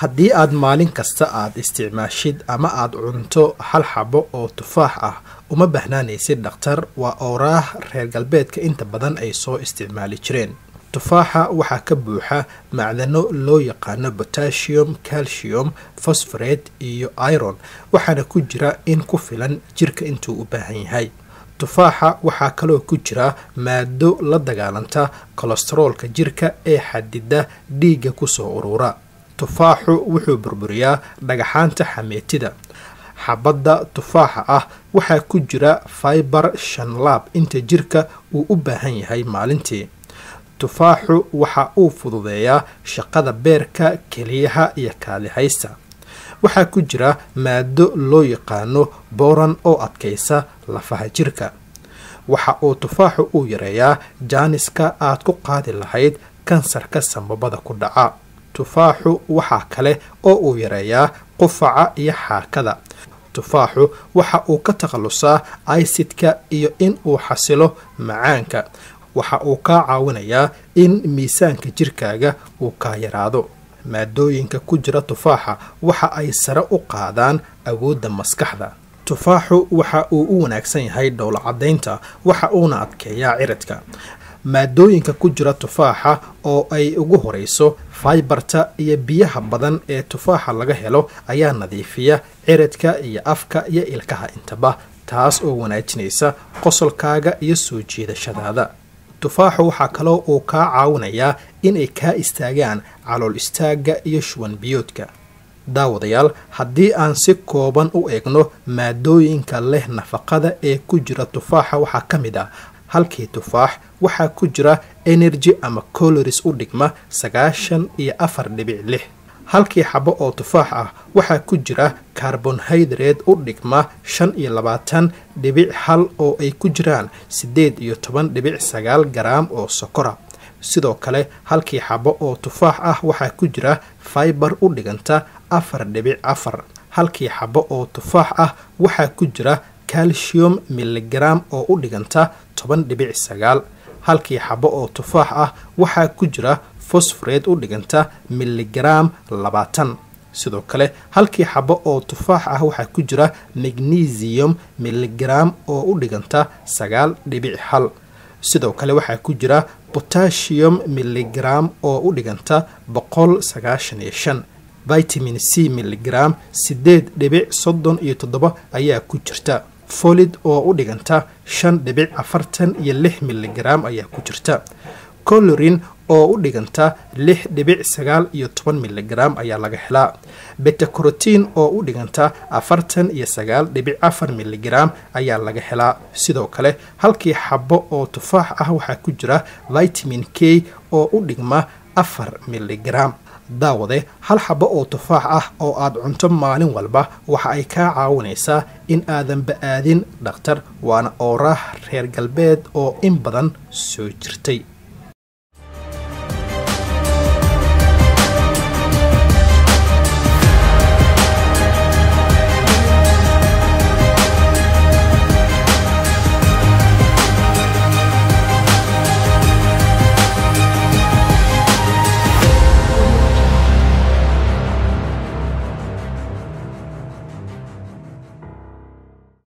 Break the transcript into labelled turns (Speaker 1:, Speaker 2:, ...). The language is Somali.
Speaker 1: haddii aad maalin kasta aad isticmaashid ama aad cunto hal xabo oo tufaax ah uma bahnaanaysid dhakhtar. Waa ooraah reer galbeedka inta badan ay soo isticmaali jireen. Tufaaxa waxaa ka buuxa macdano loo yaqaano potassium calcium fosforate iyo iron waxaana ku jira in ku filan jirka intuu u baahan yahay. Tufaaxa waxaa kaloo ku jira maado la dagaalanta kolestaroolka jirka ee xadida dhiigga ku soo urura tufaaxu wuxuu burburiyaa dhagaxaanta xameetida. Xabadda tufaaxa ah waxaa ku jira faibar shan laab inta jirka uu u baahan yahay maalintii. Tufaaxu waxa uu fududeeyaa shaqada beerka keliyaha iyo kaadihaysta waxaa ku jira maado loo yaqaano booran oo adkaysa lafaha jirka. Waxa uu tufaaxu uu yareeyaa jaaniska aad ku qaadi lahayd kansarka sambabada ku dhaca tufaaxu waxaa kale oo uu yareeyaa qufaca iyo xaakada. Tufaaxu waxa uu ka takhalusaa aysidka iyo in uu xasilo macaanka. Waxa uu kaa caawinayaa in miisaanka jirkaaga uu kaa yaraado. Maadooyinka ku jira tufaaxa waxa ay sare u qaadaan awoodda maskaxda. Tufaaxu waxa uu u wanaagsan yahay dhowlo caddaynta waxa uuna adkeeyaa ciridka maadooyinka ku jira tufaaxa oo ay ugu horeyso faibarta iyo biyaha badan ee tufaaxa laga helo ayaa nadiifiya ciridka iyo afka iyo ilkaha intaba taas oo wanaajinaysa qosolkaaga iyo soo jiidashadaada. Tufaaxu waxaa kaloo uu kaa caawinayaa inay kaa istaagaan calool istaagga iyo shuwan biyoodka. Daawadayaal haddii aan si kooban u eegno maadooyinka leh nafaqada ee ku jira tufaaxa waxaa ka mid ah halkii tufaax waxaa ku jira energy ama coloris u dhigma sagaashan iyo afar dhibic lix. Halkii xabo oo tufaax ah waxaa ku jira carbonhydrate u dhigma shan iyo labaatan dhibic hal oo ay ku jiraan siddeed iyo toban dhibic sagaal garaam oo sokora. Sidoo kale halkii xabo oo tufaax ah waxaa ku jira faibar u dhiganta afar dhibic afar. Halkii xabo oo tufaax ah waxaa ku jira calcium miligram oo u dhiganta toban dhibic sagaal. Halkii xabo oo tufaax ah waxaa ku jira fosforate u dhiganta miligram labaatan. Sidoo kale halkii xabo oo tufaax ah waxaa ku jira magnesium miligram oo u dhiganta sagaal dhibic hal. Sidoo kale waxaa ku jira potassium miligram oo u dhiganta boqol sagaashan iyo shan. Vitamin c miligram siddeed dhibic soddon iyo toddoba ayaa ku jirta folid oo u dhiganta shan dhibic afartan iyo lix miligram ayaa ku jirta. Colorin oo u dhiganta lix dhibic sagaal iyo toban miligram ayaa laga helaa. Betacrotiin oo u dhiganta afartan iyo sagaal dhibic afar miligram ayaa laga helaa. Sidoo kale halkii xabo oo tufaax ah waxaa ku jira vitamin k oo u dhigma afar miligram daawade hal xabo oo tufaax ah oo aad cunto maalin walba waxa ay kaa caawinaysaa in aadanba aadin dhakhtar waana ooraah reer galbeed oo in badan soo jirtay